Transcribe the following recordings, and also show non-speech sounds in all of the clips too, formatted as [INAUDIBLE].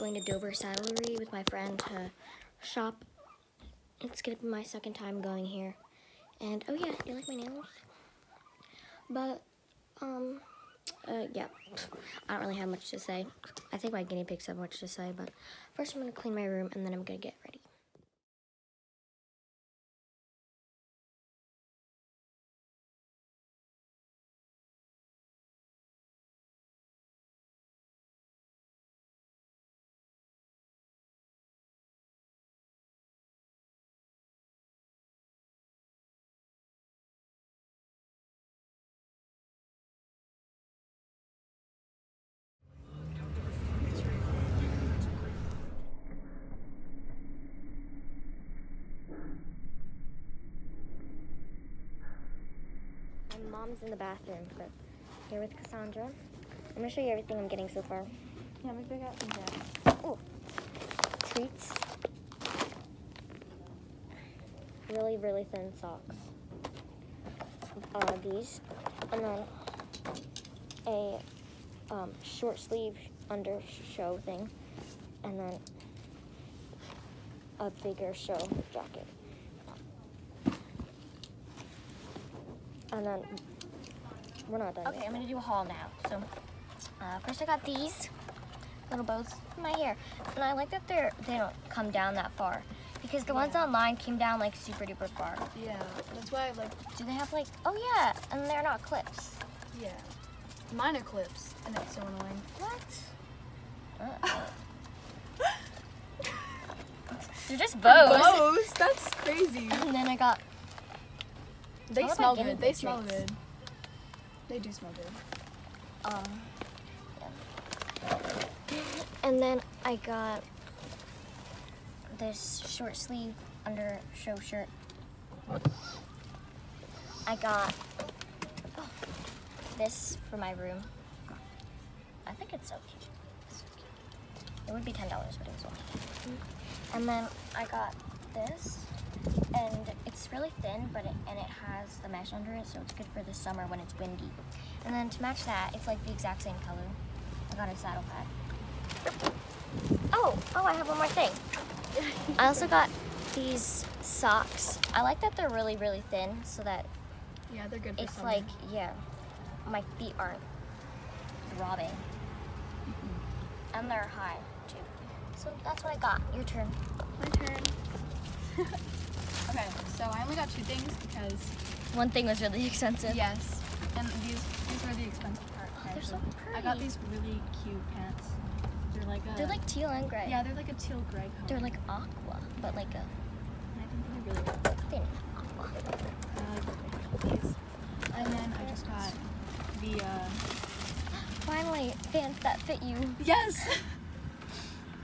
going to Dover Saddlery with my friend to shop. It's gonna be my second time going here. And oh yeah, you like my nails? But um uh, yeah, [LAUGHS] I don't really have much to say. I think my guinea pigs have much to say, but first I'm gonna clean my room and then I'm gonna get ready. Mom's in the bathroom, but here with Cassandra. I'm gonna show you everything I'm getting so far. Yeah, we out some that. Oh, treats. Really, really thin socks. Uh, these, and then a um, short sleeve under show thing, and then a bigger show jacket. And then we're not done. Okay, yet. I'm gonna do a haul now. So, Uh, first, I got these little bows for my hair, and I like that they're they don't come down that far because the ones online came down like super duper far. yeah, that's why I like, Do they have like? Oh yeah, and they're not clips. yeah. Mine are clips, and it's so annoying. What? Uh-uh. [LAUGHS] they're just bows. Bows? That's crazy. And then I got They All about smell good. They smell treats. good. They do smell good. um, and then I got this short sleeve under show shirt. I got oh, this for my room. I think it's so cute. It's so cute. It would be ten dollars, but it was only. And then I got this, and it's really thin, but it, and it has the mesh under it, so it's good for the summer when it's windy. And then to match that, it's like the exact same color. I got a saddle pad. Oh, oh, I have one more thing. I also got these socks. I like that they're really, really thin, so that Yeah, they're good for it's summer. like, yeah, my feet aren't throbbing. And they're high, too. So that's what I got. Your turn. My turn. [LAUGHS] okay, so I only got two things because One thing was really expensive. yes, and these these were the expensive part. Oh, they're so actually. I got these really cute pants. They're like a They're like teal and gray. yeah, they're like a teal gray color. They're like aqua, but like a I think they're really aqua. These. And then I just got the uh, [GASPS] Finally, pants that fit you. yes. [LAUGHS]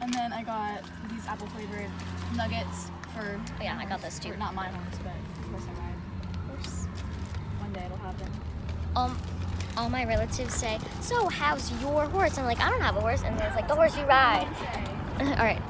and then I got these apple flavored nuggets for. Oh, yeah, I got those too. Or not my horse, but of course I ride. One day it'll happen. Um, all my relatives say, "So, how's your horse?" I'm like, "I don't have a horse," and it's like the horse you ride. [LAUGHS] all right,